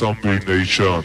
Domination.